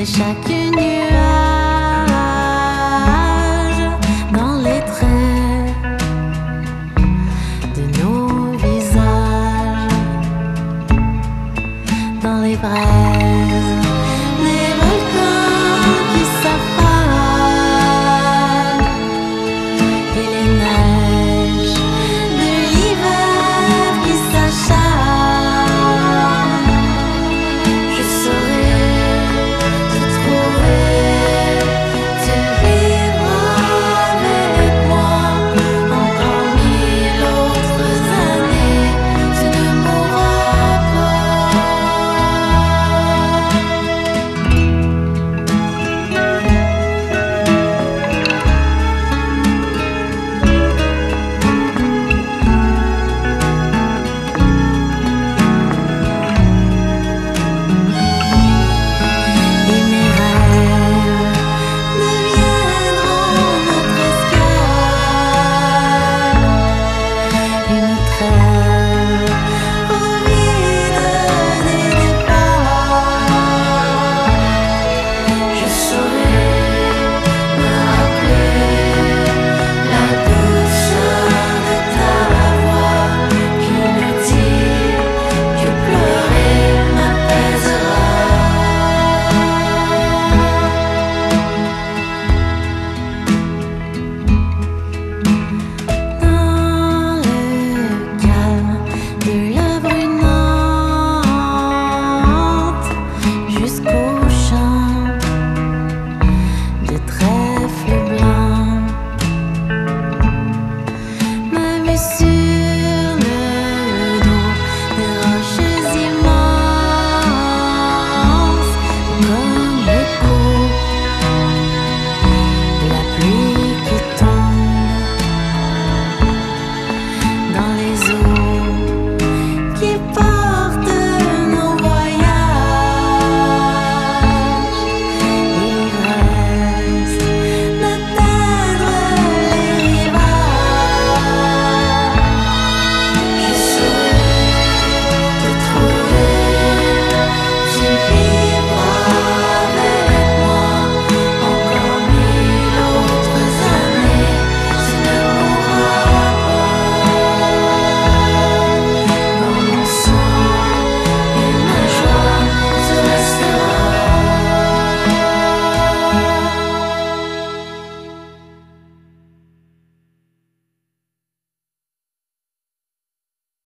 de chaque nuage dans les traits de nos visages, dans les braises.